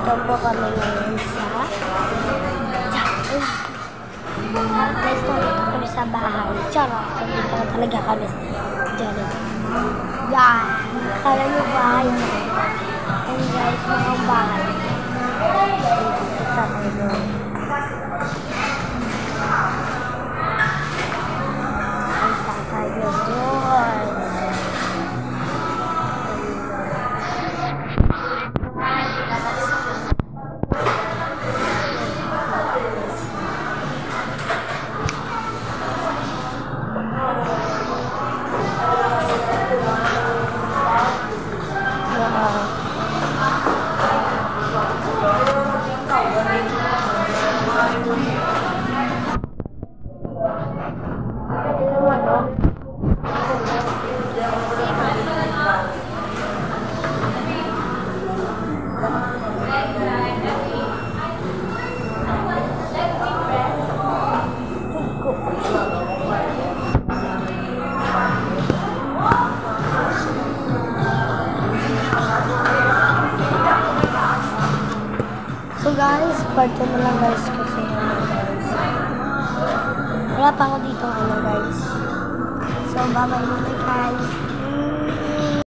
Nandito po kami ngayon sa Guys, nandito kami sa bahay. Charot. Nandito na talaga kami sa So guys, part 2 na lang guys kasi. Wala pa ako dito ano guys. So bye bye muna guys.